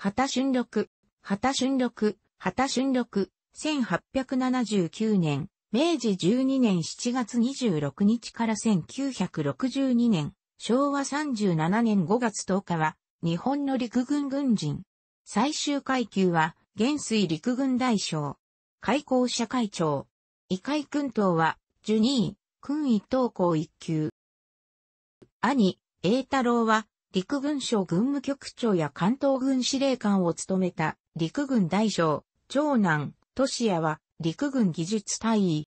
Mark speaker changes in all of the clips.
Speaker 1: 旗春六、旗春六、旗春六、1879年、明治12年7月26日から1962年、昭和37年5月10日は、日本の陸軍軍人。最終階級は、元帥陸軍大将。開校社会長。異界軍等は、ジュニー、軍一等校一級。兄、栄太郎は、陸軍省軍務局長や関東軍司令官を務めた陸軍大将、長男、俊也は陸軍技術大尉。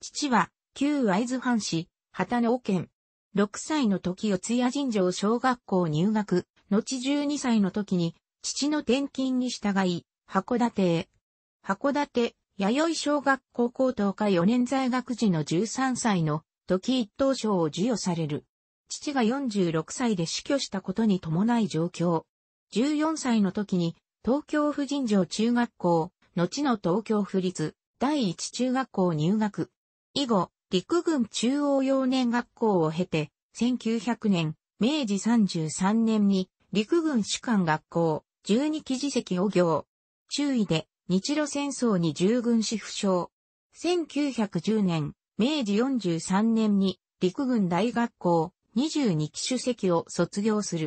Speaker 1: 父は、旧会津藩士、旗野県。6歳の時四谷神城小学校入学、後12歳の時に、父の転勤に従い、函館へ。函館、弥生小学校高等科4年在学時の13歳の時一等賞を授与される。父が46歳で死去したことに伴い状況。14歳の時に東京婦人城中学校、後の東京府立第一中学校入学。以後、陸軍中央幼年学校を経て、1900年、明治33年に陸軍士官学校、12期次席を行。注意で日露戦争に従軍し負傷。1910年、明治43年に陸軍大学校、22期主席を卒業する。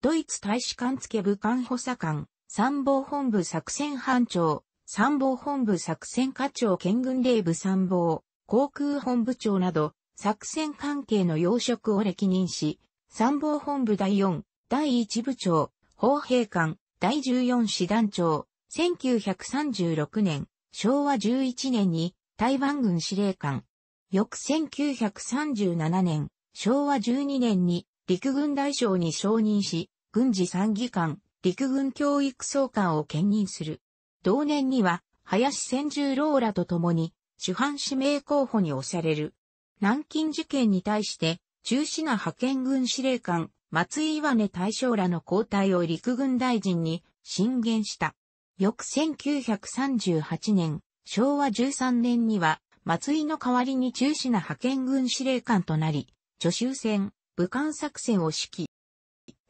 Speaker 1: ドイツ大使館付武官補佐官、参謀本部作戦班長、参謀本部作戦課長県軍令部参謀、航空本部長など、作戦関係の要職を歴任し、参謀本部第4、第1部長、砲兵官、第14師団長、1936年、昭和11年に台湾軍司令官。翌1937年、昭和12年に陸軍大将に承認し、軍事参議官、陸軍教育総監を兼任する。同年には、林千十郎らと共に、主犯指名候補に押される。南京事件に対して、中止な派遣軍司令官、松井岩根大将らの交代を陸軍大臣に進言した。翌1938年、昭和13年には、松井の代わりに中止な派遣軍司令官となり、助手戦、武漢作戦を指揮。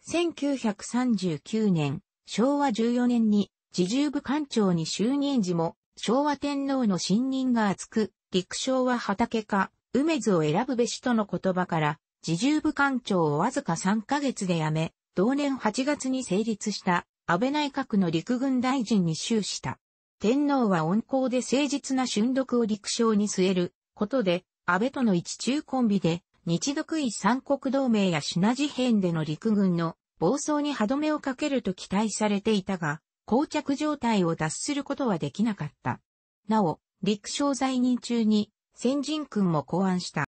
Speaker 1: 1939年、昭和14年に自重部官長に就任時も、昭和天皇の信任が厚く、陸将は畑か、梅津を選ぶべしとの言葉から、自重部官長をわずか3ヶ月で辞め、同年8月に成立した安倍内閣の陸軍大臣に就した。天皇は温厚で誠実な春読を陸将に据えることで、安倍との一中コンビで日独位三国同盟やシナ事変での陸軍の暴走に歯止めをかけると期待されていたが、膠着状態を脱することはできなかった。なお、陸将在任中に先人君も考案した。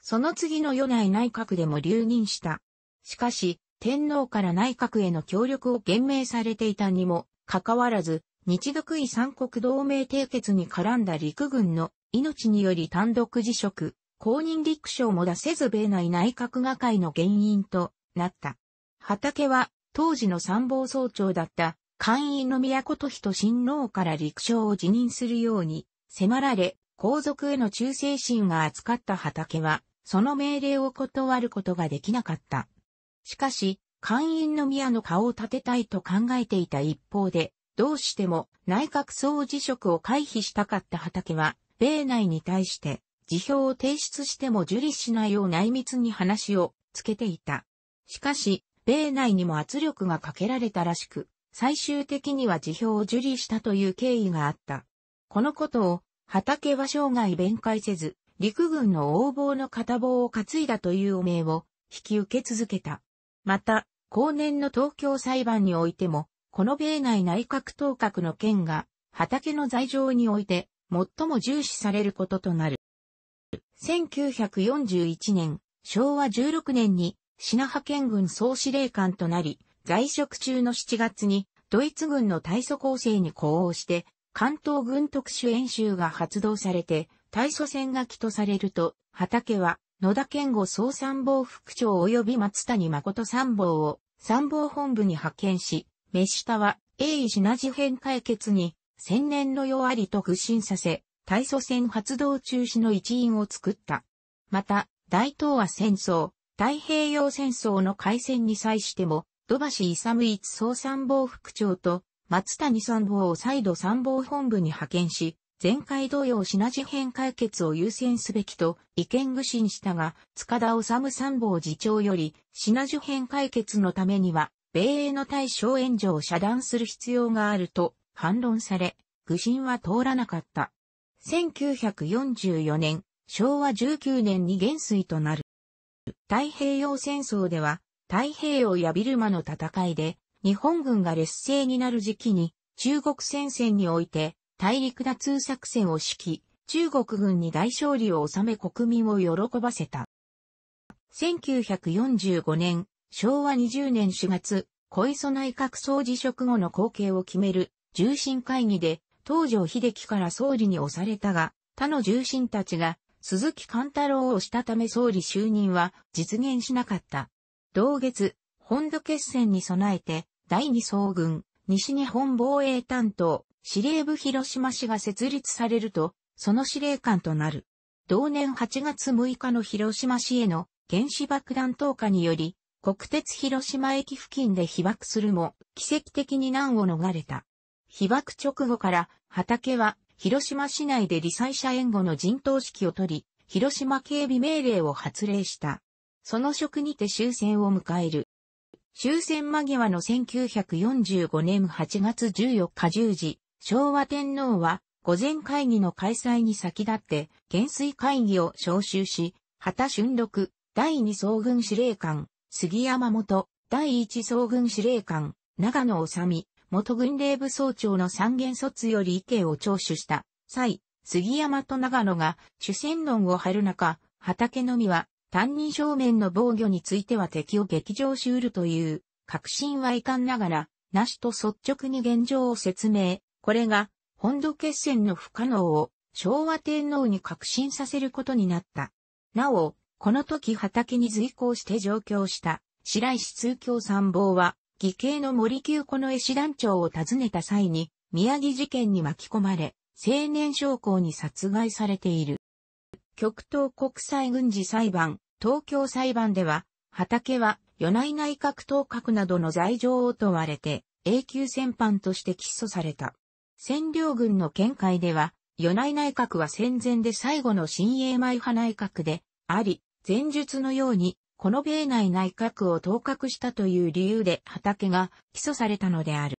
Speaker 1: その次の与内内閣でも留任した。しかし、天皇から内閣への協力を言明されていたにも、かかわらず、日独位三国同盟締結に絡んだ陸軍の命により単独辞職、公認陸将も出せず米内内閣画会の原因となった。畑は当時の参謀総長だった官員の宮古都人親王から陸将を辞任するように迫られ、皇族への忠誠心が厚かった畑は、その命令を断ることができなかった。しかし、官員の宮の顔を立てたいと考えていた一方で、どうしても内閣総辞職を回避したかった畑は、米内に対して辞表を提出しても受理しないよう内密に話をつけていた。しかし、米内にも圧力がかけられたらしく、最終的には辞表を受理したという経緯があった。このことを、畑は生涯弁解せず、陸軍の横暴の片棒を担いだという汚名を引き受け続けた。また、後年の東京裁判においても、この米内内閣当閣の件が、畑の罪状において、最も重視されることとなる。1941年、昭和16年に、シナ派遣軍総司令官となり、在職中の7月に、ドイツ軍の対祖構成に呼応して、関東軍特殊演習が発動されて、対祖戦が起とされると、畑は、野田健吾総参謀副長及び松谷誠参謀を参謀本部に派遣し、目下は、鋭意シナ事変解決に、千年の世ありと屈伸させ、対祖戦発動中止の一員を作った。また、大東亜戦争、太平洋戦争の開戦に際しても、土橋勇一総参謀副長と松谷参謀を再度参謀本部に派遣し、前回同様品事変解決を優先すべきと意見具申したが、塚田治参謀次長より品事変解決のためには、米英の対象援助を遮断する必要があると反論され、具申は通らなかった。1944年、昭和19年に元帥となる。太平洋戦争では、太平洋やビルマの戦いで、日本軍が劣勢になる時期に、中国戦線において、大陸脱通作戦を指揮、中国軍に大勝利を収め国民を喜ばせた。1945年、昭和20年4月、小磯内閣総辞職後の後継を決める重臣会議で、東条秀樹から総理に押されたが、他の重臣たちが鈴木貫太郎をしたため総理就任は実現しなかった。同月、本土決戦に備えて、第二総軍、西日本防衛担当、司令部広島市が設立されると、その司令官となる。同年8月6日の広島市への原子爆弾投下により、国鉄広島駅付近で被爆するも、奇跡的に難を逃れた。被爆直後から、畑は、広島市内で理災者援護の陣頭指揮を取り、広島警備命令を発令した。その職にて終戦を迎える。終戦間際の1945年8月14日10時、昭和天皇は午前会議の開催に先立って元帥会議を招集し、旗春六第二総軍司令官、杉山本第一総軍司令官、長野治美元軍令部総長の三元卒より意見を聴取した際、杉山と長野が主戦論を張る中、畑のみは担任正面の防御については敵を撃上し得るという、確信はいかんながら、なしと率直に現状を説明。これが、本土決戦の不可能を昭和天皇に確信させることになった。なお、この時畑に随行して上京した白石通教参謀は、義兄の森久子の絵師団長を訪ねた際に、宮城事件に巻き込まれ、青年将校に殺害されている。極東国際軍事裁判、東京裁判では、畑は、与内内閣当閣などの罪状を問われて、永久戦犯として起訴された。占領軍の見解では、与内内閣は戦前で最後の新英米派内閣であり、前述のように、この米内内閣を当閣したという理由で畑が起訴されたのである。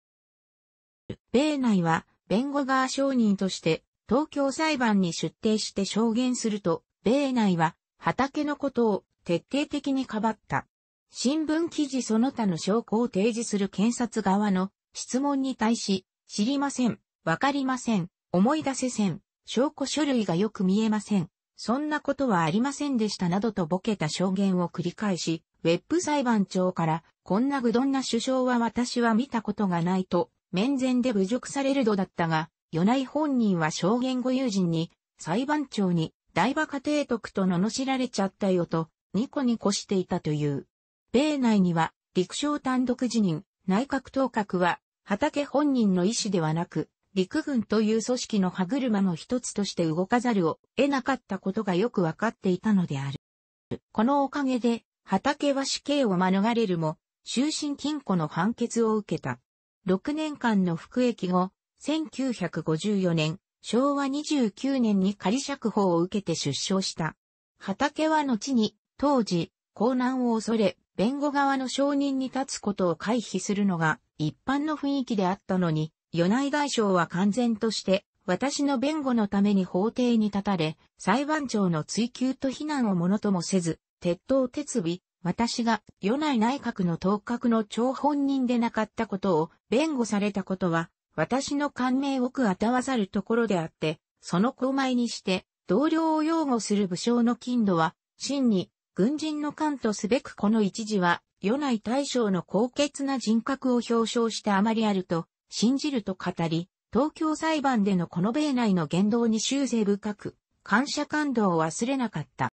Speaker 1: 米内は弁護側証人として東京裁判に出廷して証言すると、米内は畑のことを徹底的にかばった。新聞記事その他の証拠を提示する検察側の質問に対し、知りません、わかりません、思い出せせん、証拠書類がよく見えません、そんなことはありませんでしたなどとボケた証言を繰り返し、ウェッブ裁判長から、こんな愚鈍な首相は私は見たことがないと、面前で侮辱される度だったが、与内本人は証言後友人に、裁判長に、大馬家提督と罵られちゃったよと、ニコニコしていたという。米内には、陸将単独辞任、内閣当閣は、畑本人の意思ではなく、陸軍という組織の歯車の一つとして動かざるを得なかったことがよくわかっていたのである。このおかげで、畑は死刑を免れるも、終身禁錮の判決を受けた。6年間の服役後、1954年、昭和29年に仮釈放を受けて出所した。畑は後に、当時、高難を恐れ、弁護側の承認に立つことを回避するのが一般の雰囲気であったのに、与内外相は完全として、私の弁護のために法廷に立たれ、裁判長の追及と非難をものともせず、鉄頭鉄尾、私が与内内閣の当閣の張本人でなかったことを弁護されたことは、私の感銘をくあたわざるところであって、その公前にして、同僚を擁護する武将の金度は、真に、軍人の官とすべくこの一時は、与内大将の高潔な人格を表彰してあまりあると、信じると語り、東京裁判でのこの米内の言動に修正深く、感謝感動を忘れなかった。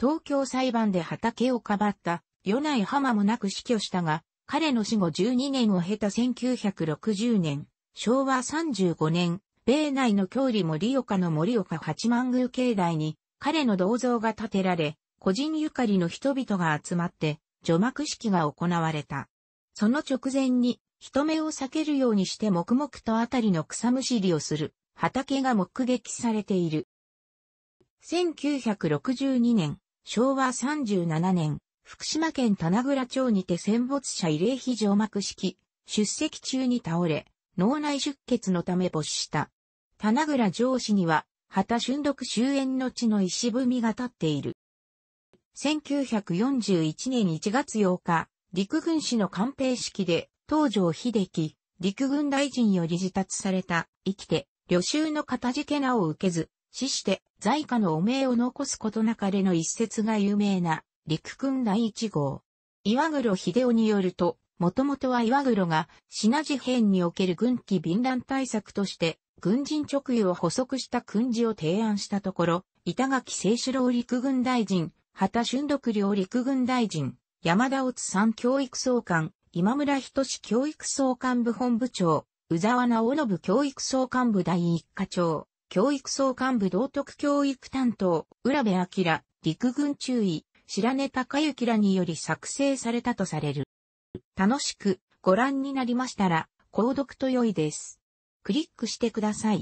Speaker 1: 東京裁判で畑をかばった、与内浜もなく死去したが、彼の死後12年を経た1960年、昭和35年、米内の郷里森岡の森岡八幡宮境内に彼の銅像が建てられ、個人ゆかりの人々が集まって除幕式が行われた。その直前に人目を避けるようにして黙々とあたりの草むしりをする畑が目撃されている。1962年、昭和37年、福島県棚倉町にて戦没者慰霊碑上幕式、出席中に倒れ、脳内出血のため没した。棚倉上司には、旗春六終焉の地の石踏みが立っている。1941年1月8日、陸軍士の官兵式で、東条秀樹、陸軍大臣より自達された、生きて、旅衆の片付け名を受けず、死して在家の汚名を残すことなかれの一節が有名な陸軍第一号。岩黒秀夫によると、もともとは岩黒が品事変における軍機便乱対策として軍人直輸を補足した訓示を提案したところ、板垣清志郎陸軍大臣、畑俊六両陸軍大臣、山田乙三教育総監、今村仁教育総監部本部長、宇沢直信教育総監部第一課長、教育総監部道徳教育担当、浦部明、陸軍中尉、白根隆之らにより作成されたとされる。楽しくご覧になりましたら、購読と良いです。クリックしてください。